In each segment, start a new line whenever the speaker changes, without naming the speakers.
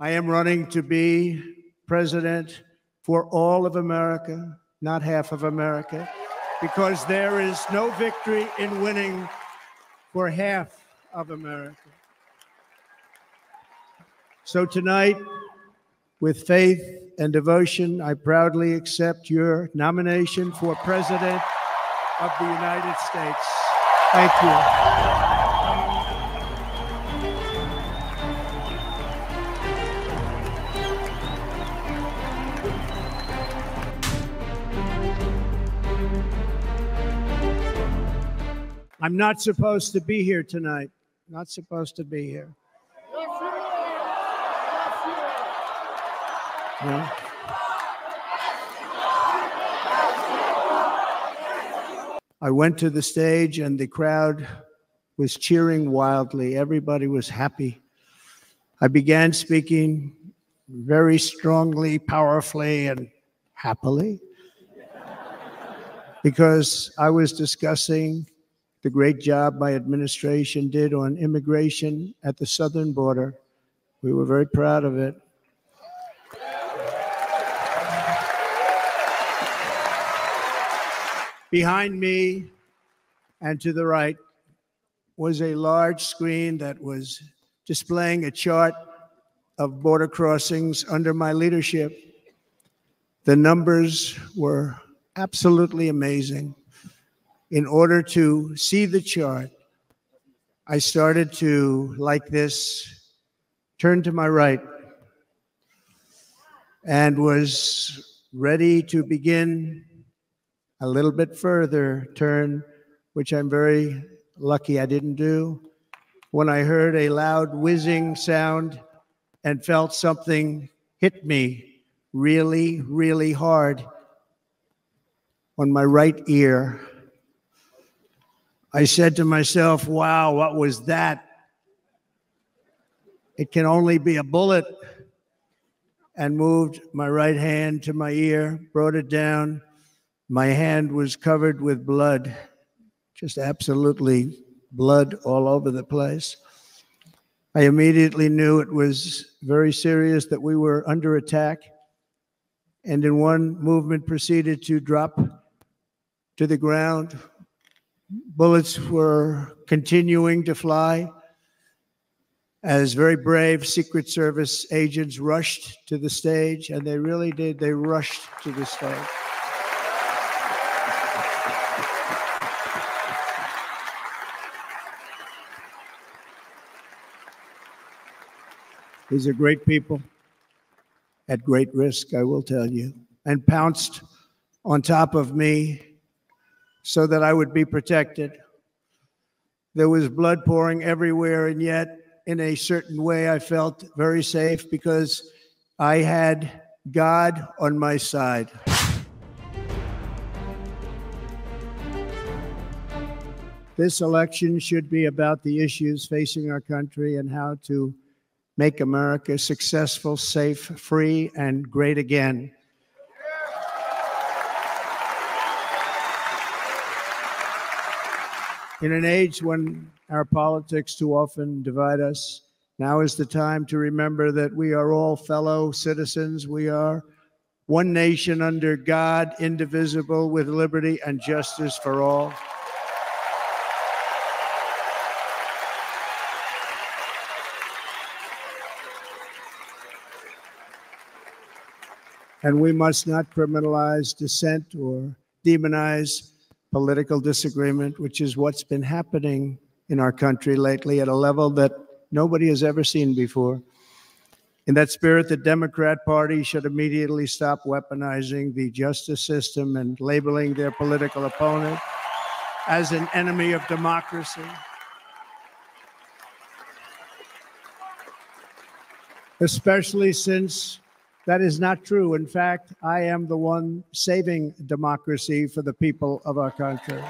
I am running to be president for all of America, not half of America, because there is no victory in winning for half of America. So tonight, with faith and devotion, I proudly accept your nomination for President of the United States. Thank you. I'm not supposed to be here tonight. Not supposed to be here. Yeah. I went to the stage and the crowd was cheering wildly. Everybody was happy. I began speaking very strongly, powerfully, and happily because I was discussing the great job my administration did on immigration at the southern border. We were very proud of it. Behind me and to the right was a large screen that was displaying a chart of border crossings under my leadership. The numbers were absolutely amazing. In order to see the chart, I started to, like this, turn to my right and was ready to begin a little bit further turn, which I'm very lucky I didn't do, when I heard a loud whizzing sound and felt something hit me really, really hard on my right ear. I said to myself, wow, what was that? It can only be a bullet. And moved my right hand to my ear, brought it down, my hand was covered with blood, just absolutely blood all over the place. I immediately knew it was very serious that we were under attack, and in one movement proceeded to drop to the ground. Bullets were continuing to fly as very brave Secret Service agents rushed to the stage, and they really did. They rushed to the stage. These are great people at great risk, I will tell you, and pounced on top of me so that I would be protected. There was blood pouring everywhere, and yet, in a certain way, I felt very safe because I had God on my side. This election should be about the issues facing our country and how to make America successful, safe, free, and great again. In an age when our politics too often divide us, now is the time to remember that we are all fellow citizens. We are one nation under God, indivisible, with liberty and justice for all. And we must not criminalize dissent or demonize political disagreement, which is what's been happening in our country lately at a level that nobody has ever seen before. In that spirit, the Democrat Party should immediately stop weaponizing the justice system and labeling their political opponent as an enemy of democracy. Especially since that is not true. In fact, I am the one saving democracy for the people of our country.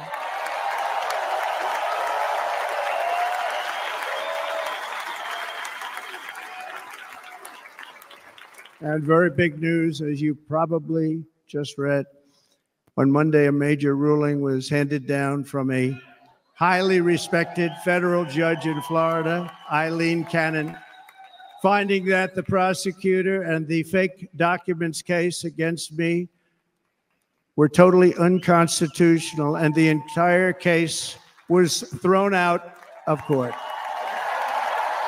And very big news, as you probably just read. On Monday, a major ruling was handed down from a highly respected federal judge in Florida, Aileen Cannon, finding that the prosecutor and the fake documents case against me were totally unconstitutional, and the entire case was thrown out of court.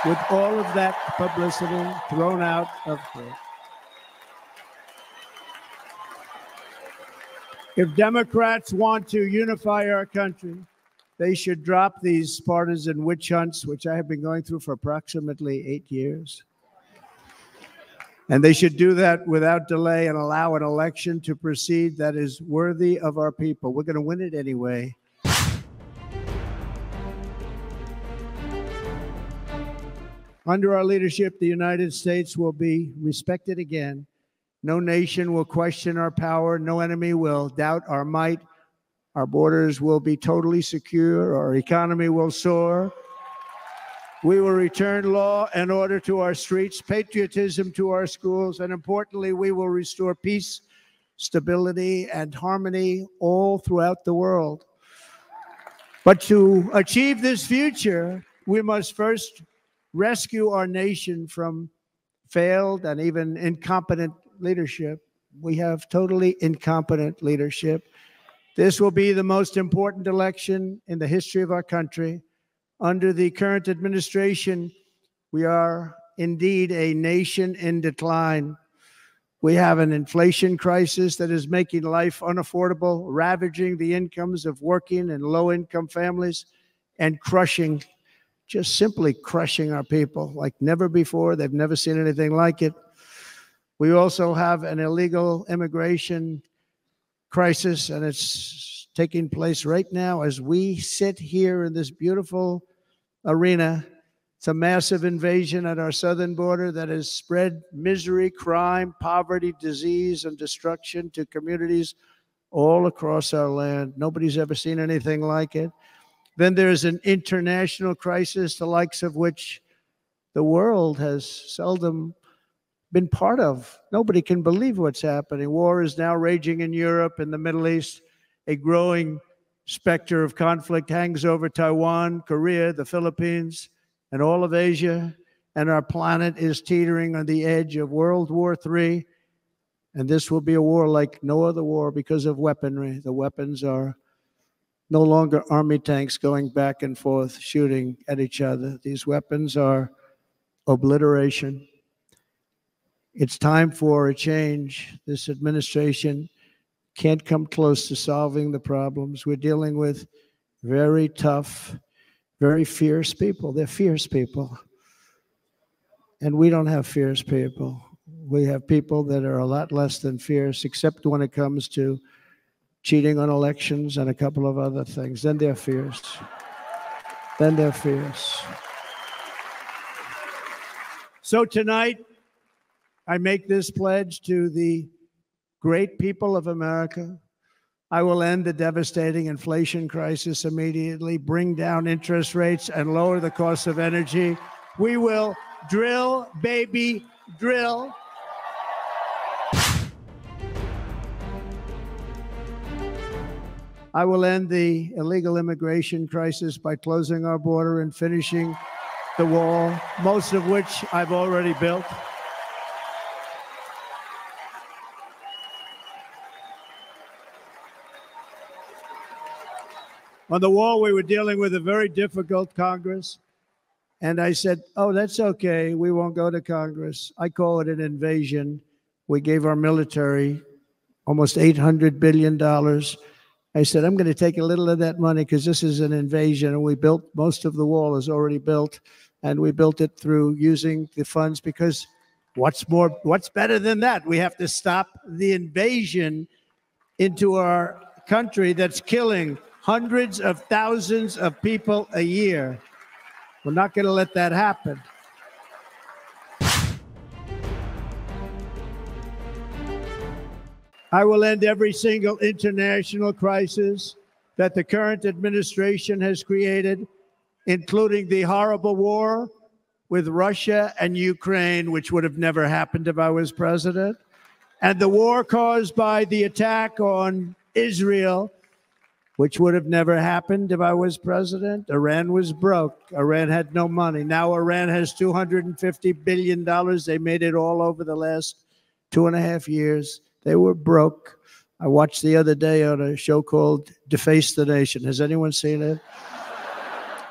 With all of that publicity thrown out of court. If Democrats want to unify our country, they should drop these partisan witch hunts, which I have been going through for approximately eight years. And they should do that without delay and allow an election to proceed that is worthy of our people. We're going to win it anyway. Under our leadership, the United States will be respected again. No nation will question our power. No enemy will doubt our might. Our borders will be totally secure. Our economy will soar. We will return law and order to our streets, patriotism to our schools, and importantly, we will restore peace, stability, and harmony all throughout the world. But to achieve this future, we must first rescue our nation from failed and even incompetent leadership. We have totally incompetent leadership. This will be the most important election in the history of our country. Under the current administration, we are indeed a nation in decline. We have an inflation crisis that is making life unaffordable, ravaging the incomes of working and low income families, and crushing, just simply crushing our people like never before. They've never seen anything like it. We also have an illegal immigration crisis, and it's taking place right now as we sit here in this beautiful arena. It's a massive invasion at our southern border that has spread misery, crime, poverty, disease, and destruction to communities all across our land. Nobody's ever seen anything like it. Then there's an international crisis, the likes of which the world has seldom been part of. Nobody can believe what's happening. War is now raging in Europe and the Middle East. A growing specter of conflict hangs over Taiwan, Korea, the Philippines, and all of Asia. And our planet is teetering on the edge of World War III. And this will be a war like no other war because of weaponry. The weapons are no longer army tanks going back and forth shooting at each other. These weapons are obliteration it's time for a change. This administration can't come close to solving the problems. We're dealing with very tough, very fierce people. They're fierce people. And we don't have fierce people. We have people that are a lot less than fierce, except when it comes to cheating on elections and a couple of other things. Then they're fierce. Then they're fierce. So tonight, I make this pledge to the great people of America. I will end the devastating inflation crisis immediately, bring down interest rates, and lower the cost of energy. We will drill, baby, drill. I will end the illegal immigration crisis by closing our border and finishing the wall, most of which I've already built. On the wall, we were dealing with a very difficult Congress. And I said, Oh, that's okay. We won't go to Congress. I call it an invasion. We gave our military almost $800 billion. I said, I'm going to take a little of that money because this is an invasion. And we built most of the wall is already built. And we built it through using the funds because what's more, what's better than that? We have to stop the invasion into our country that's killing hundreds of thousands of people a year. We're not going to let that happen. I will end every single international crisis that the current administration has created, including the horrible war with Russia and Ukraine, which would have never happened if I was president, and the war caused by the attack on Israel which would have never happened if I was president. Iran was broke. Iran had no money. Now Iran has $250 billion. They made it all over the last two and a half years. They were broke. I watched the other day on a show called Deface the Nation. Has anyone seen it?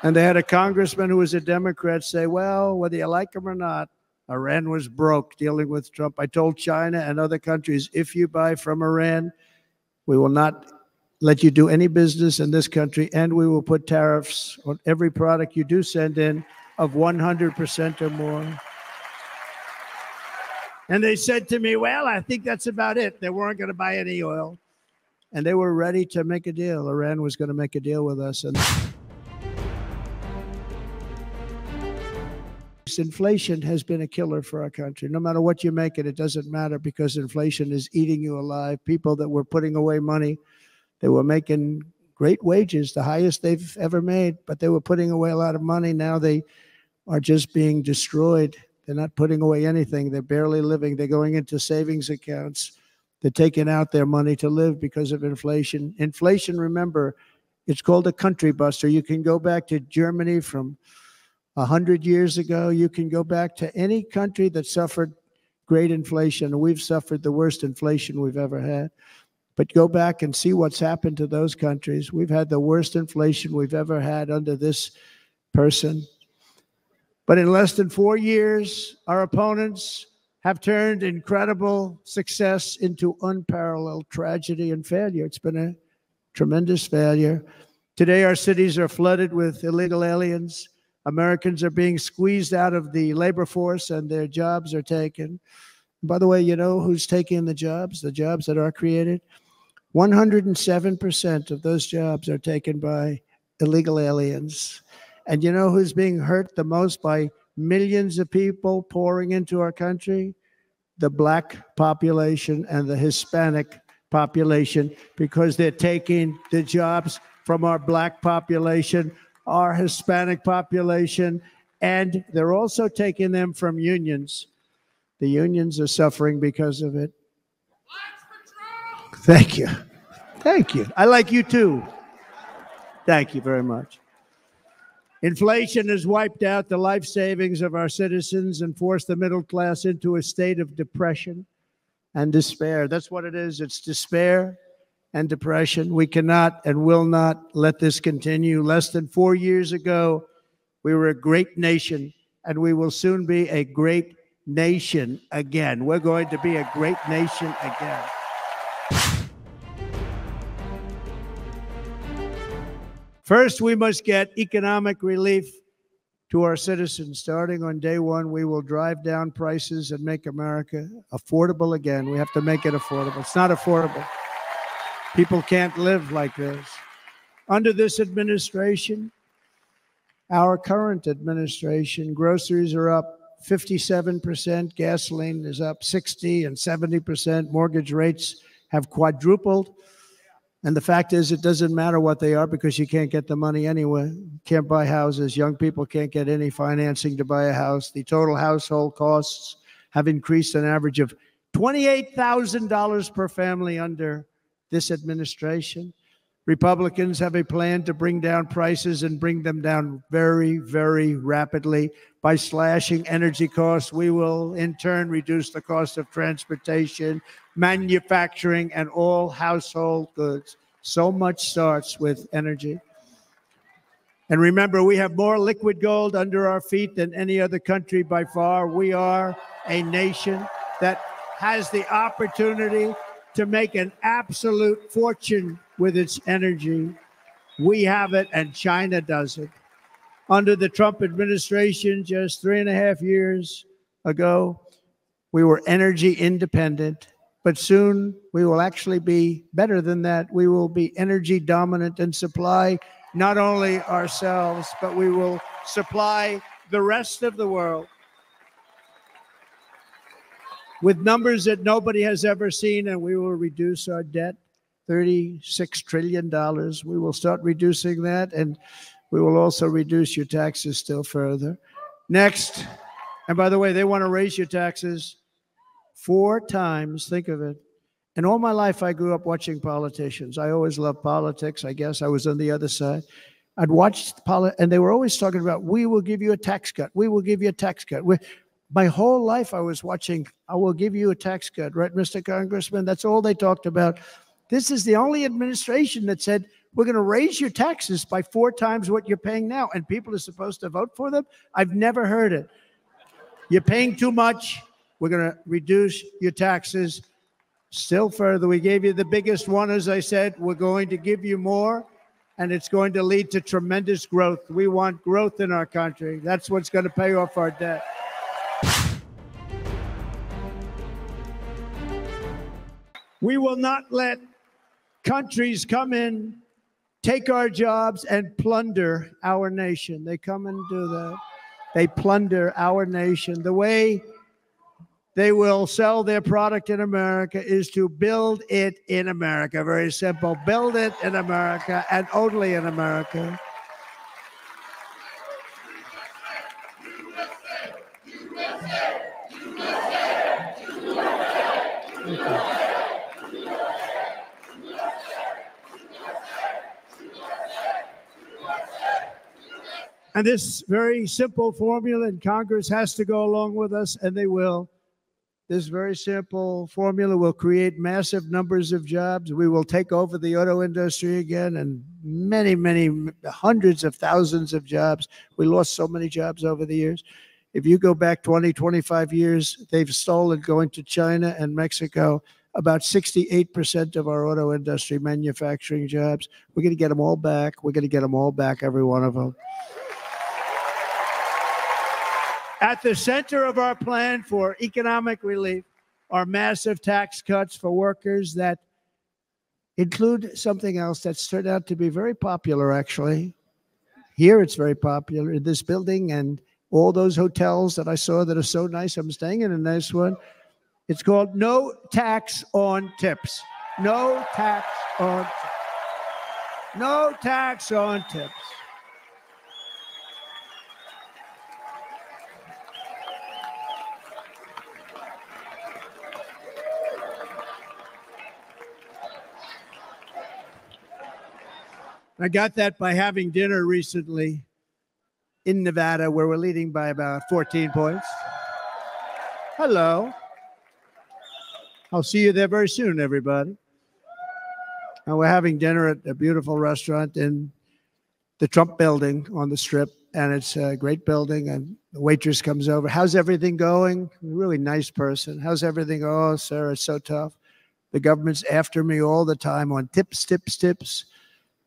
and they had a congressman who was a Democrat say, well, whether you like him or not, Iran was broke dealing with Trump. I told China and other countries if you buy from Iran, we will not let you do any business in this country, and we will put tariffs on every product you do send in of 100% or more. And they said to me, Well, I think that's about it. They weren't going to buy any oil. And they were ready to make a deal. Iran was going to make a deal with us. And inflation has been a killer for our country. No matter what you make it, it doesn't matter because inflation is eating you alive. People that were putting away money they were making great wages, the highest they've ever made, but they were putting away a lot of money. Now they are just being destroyed. They're not putting away anything. They're barely living. They're going into savings accounts. They're taking out their money to live because of inflation. Inflation, remember, it's called a country buster. You can go back to Germany from 100 years ago. You can go back to any country that suffered great inflation. We've suffered the worst inflation we've ever had. But go back and see what's happened to those countries. We've had the worst inflation we've ever had under this person. But in less than four years, our opponents have turned incredible success into unparalleled tragedy and failure. It's been a tremendous failure. Today, our cities are flooded with illegal aliens. Americans are being squeezed out of the labor force and their jobs are taken. By the way, you know who's taking the jobs, the jobs that are created? 107% of those jobs are taken by illegal aliens. And you know who's being hurt the most by millions of people pouring into our country? The black population and the Hispanic population, because they're taking the jobs from our black population, our Hispanic population, and they're also taking them from unions. The unions are suffering because of it. Thank you. Thank you. I like you too. Thank you very much. Inflation has wiped out the life savings of our citizens and forced the middle class into a state of depression and despair. That's what it is. It's despair and depression. We cannot and will not let this continue. Less than four years ago, we were a great nation, and we will soon be a great nation again. We're going to be a great nation again. First, we must get economic relief to our citizens. Starting on day one, we will drive down prices and make America affordable again. We have to make it affordable. It's not affordable. People can't live like this. Under this administration, our current administration, groceries are up 57%, gasoline is up 60 and 70%, mortgage rates have quadrupled. And the fact is, it doesn't matter what they are because you can't get the money anyway. Can't buy houses. Young people can't get any financing to buy a house. The total household costs have increased an average of $28,000 per family under this administration. Republicans have a plan to bring down prices and bring them down very, very rapidly. By slashing energy costs, we will in turn reduce the cost of transportation, manufacturing, and all household goods. So much starts with energy. And remember, we have more liquid gold under our feet than any other country by far. We are a nation that has the opportunity to make an absolute fortune with its energy. We have it, and China does it under the Trump administration just three and a half years ago, we were energy independent, but soon we will actually be better than that. We will be energy dominant and supply not only ourselves, but we will supply the rest of the world with numbers that nobody has ever seen, and we will reduce our debt $36 trillion. We will start reducing that. And we will also reduce your taxes still further. Next, and by the way, they want to raise your taxes four times, think of it, And all my life, I grew up watching politicians. I always loved politics. I guess I was on the other side. I'd watched poli- and they were always talking about, "We will give you a tax cut. We will give you a tax cut." We, my whole life, I was watching. I will give you a tax cut, right, Mr. Congressman? That's all they talked about. This is the only administration that said we're going to raise your taxes by four times what you're paying now, and people are supposed to vote for them. I've never heard it. You're paying too much. We're going to reduce your taxes still further. We gave you the biggest one, as I said. We're going to give you more, and it's going to lead to tremendous growth. We want growth in our country. That's what's going to pay off our debt. We will not let countries come in, take our jobs, and plunder our nation. They come and do that. They plunder our nation. The way they will sell their product in America is to build it in America. Very simple. Build it in America and only in America. And this very simple formula, and Congress has to go along with us, and they will. This very simple formula will create massive numbers of jobs. We will take over the auto industry again and many, many hundreds of thousands of jobs. We lost so many jobs over the years. If you go back 20, 25 years, they've stolen going to China and Mexico about 68% of our auto industry manufacturing jobs. We're going to get them all back. We're going to get them all back, every one of them. At the center of our plan for economic relief are massive tax cuts for workers that include something else that's turned out to be very popular, actually. Here it's very popular in this building and all those hotels that I saw that are so nice. I'm staying in a nice one. It's called No Tax on Tips. No tax on tips. No tax on tips. I got that by having dinner recently in Nevada, where we're leading by about 14 points. Hello. I'll see you there very soon, everybody. And we're having dinner at a beautiful restaurant in the Trump building on the strip. And it's a great building. And the waitress comes over. How's everything going? Really nice person. How's everything? Oh, sir, it's so tough. The government's after me all the time on tips, tips, tips.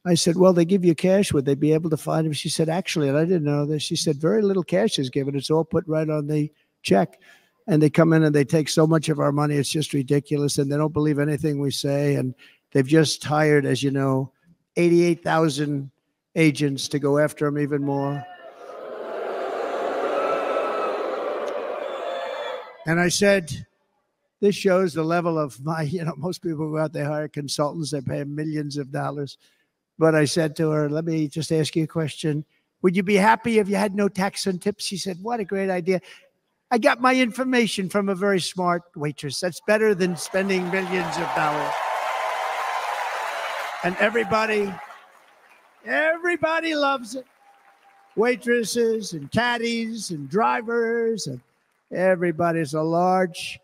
I said, Well, they give you cash. Would they be able to find him? She said, Actually, and I didn't know this. She said, Very little cash is given. It's all put right on the check. And they come in and they take so much of our money. It's just ridiculous. And they don't believe anything we say. And they've just hired, as you know, 88,000 agents to go after them even more. And I said, this shows the level of my, you know, most people go out, they hire consultants, they pay millions of dollars. But I said to her, let me just ask you a question. Would you be happy if you had no tax on tips? She said, what a great idea. I got my information from a very smart waitress. That's better than spending millions of dollars. And everybody, everybody loves it. Waitresses and caddies and drivers and everybody's a large,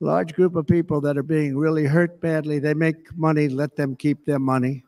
large group of people that are being really hurt badly. They make money, let them keep their money.